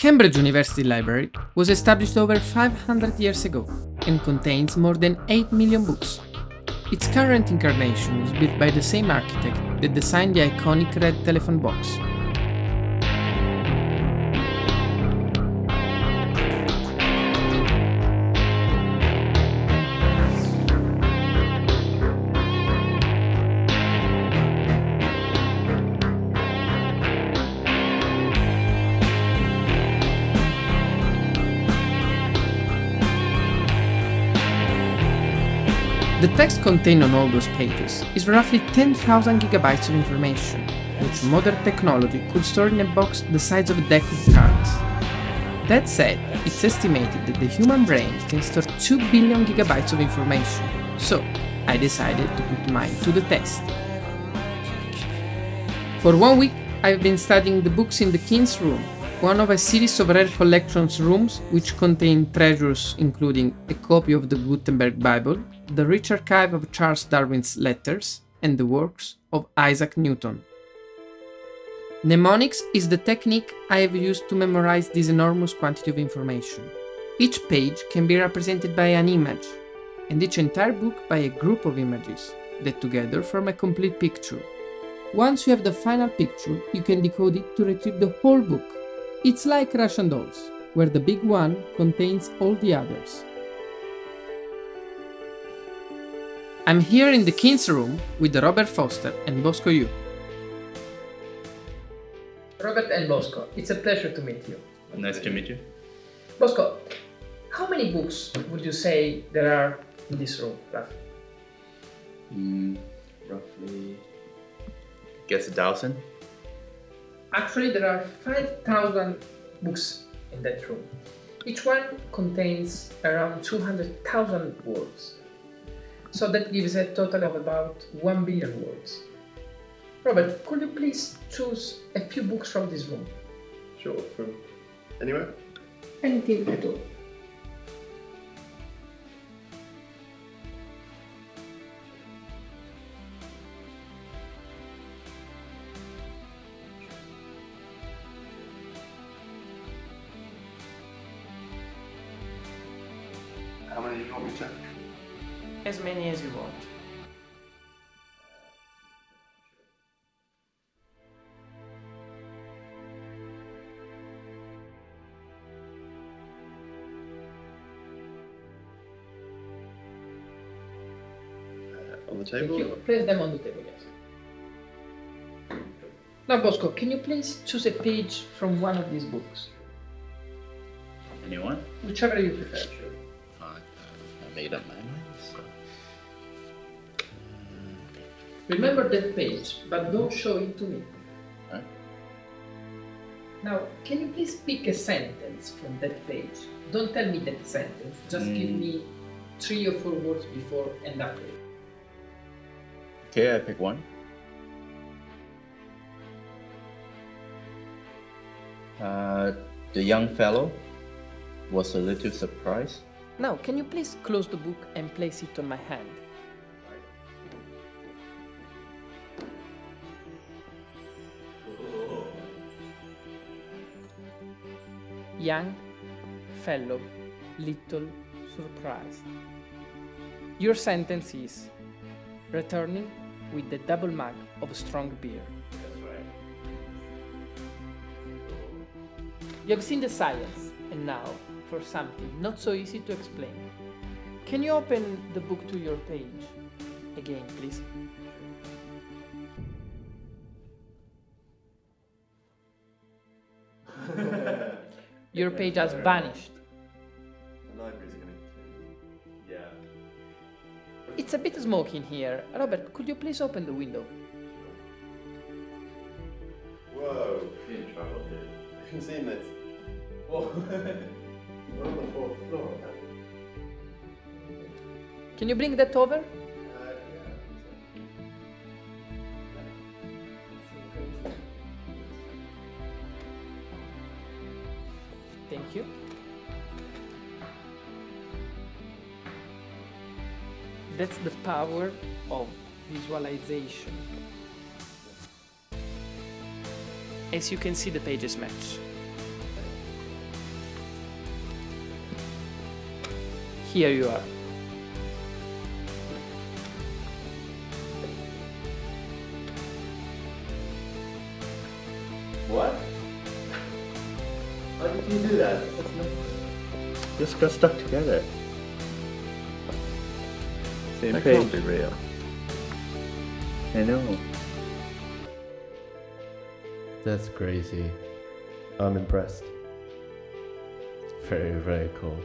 Cambridge University Library was established over 500 years ago and contains more than 8 million books. Its current incarnation was built by the same architect that designed the iconic red telephone box, The text contained on all those pages is roughly 10,000 gigabytes of information, which modern technology could store in a box the size of a deck of cards. That said, it's estimated that the human brain can store 2 billion gigabytes of information, so I decided to put mine to the test. For one week, I've been studying the books in the King's Room, one of a series of rare collections rooms which contain treasures including a copy of the Gutenberg Bible, the rich archive of Charles Darwin's letters, and the works of Isaac Newton. Mnemonics is the technique I have used to memorize this enormous quantity of information. Each page can be represented by an image, and each entire book by a group of images that together form a complete picture. Once you have the final picture, you can decode it to retrieve the whole book. It's like Russian dolls, where the big one contains all the others. I'm here in the King's Room with Robert Foster and Bosco Yu. Robert and Bosco, it's a pleasure to meet you. Nice to meet you. Bosco, how many books would you say there are in this room, roughly? Mm, roughly, guess a thousand. Actually, there are 5,000 books in that room. Each one contains around 200,000 words. So that gives a total of about 1 billion words. Robert, could you please choose a few books from this room? Sure, from anywhere? Anything at all. How many do you want me to check? As many as you want. On the Thank table? you. Place them on the table, yes. Now, Bosco, can you please choose a page from one of these books? Anyone? Whichever you prefer. Fine. I made up my mind. So. Remember that page, but don't show it to me. Now, can you please pick a sentence from that page? Don't tell me that sentence, just give Mm. me three or four words before and after. Okay, I pick one. Uh, the young fellow was a little surprised. Now, can you please close the book and place it on my hand? Young, fellow, little, surprised. Your sentence is returning with the double mug of strong beer. You have seen the science, and now for something not so easy to explain. Can you open the book to your page? Again, please. Your page has vanished. The library's gonna. Yeah. It's a bit smoky in here. Robert, could you please open the window? Whoa. You're in trouble, dude. I haven't seen this. Whoa. Can you bring that over? Thank you. That's the power of visualization. As you can see, the pages match. Here you are. What? How did you do that? Just got stuck together. Same That page. can't be real. I know. That's crazy. I'm impressed. Very, very cool.